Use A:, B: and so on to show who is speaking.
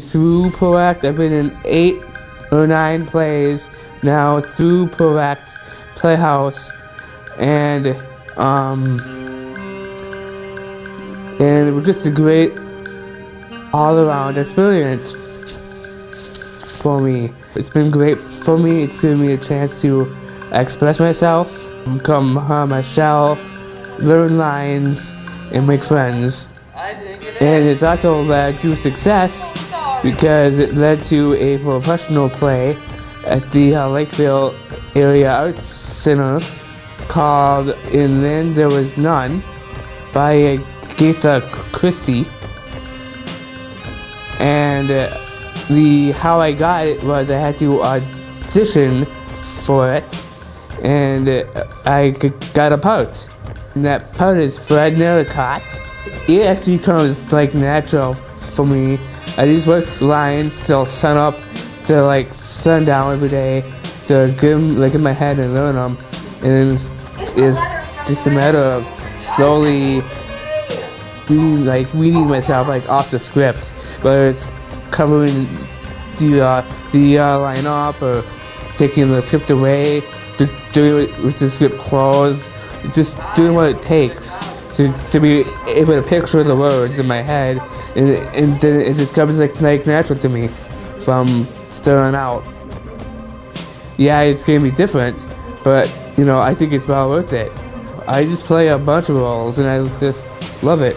A: Through Proact, I've been in eight or nine plays now through Proact Playhouse, and um, and it was just a great all-around experience for me. It's been great for me. It's given me a chance to express myself, come out my shell, learn lines, and make friends. And it's also led to success because it led to a professional play at the uh, Lakeville Area Arts Center called In Then There Was None by Agatha Christie. And uh, the how I got it was I had to audition for it, and uh, I got a part. And that part is Fred Narracott. It actually comes like natural for me. I just work lines till sun up to like sundown every day to get them like in my head and learn them. And it's just a matter of slowly weeding, like weeding myself like off the script, whether it's covering the uh, the uh, line up or taking the script away, doing it with the script closed, just doing what it takes to, to be able to picture the words in my head, and, and then it just comes like, like natural to me from stirring out. Yeah, it's gonna be different, but you know I think it's well worth it. I just play a bunch of roles and I just love it.